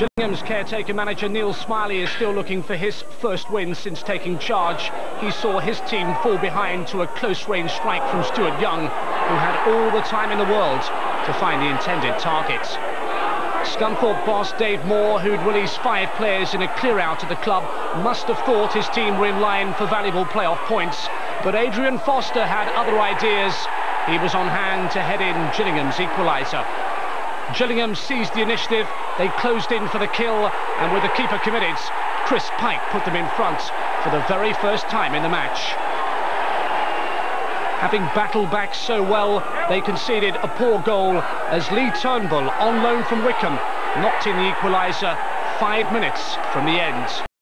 Gillingham's caretaker manager Neil Smillie is still looking for his first win since taking charge. He saw his team fall behind to a close-range strike from Stuart Young, who had all the time in the world to find the intended target. Scunthorpe boss Dave Moore, who'd released five players in a clear-out at the club, must have thought his team were in line for valuable playoff points. But Adrian Foster had other ideas. He was on hand to head in Gillingham's equaliser. Gillingham seized the initiative, they closed in for the kill, and with the keeper committed, Chris Pike put them in front for the very first time in the match. Having battled back so well, they conceded a poor goal as Lee Turnbull, on loan from Wycombe, knocked in the equaliser five minutes from the end.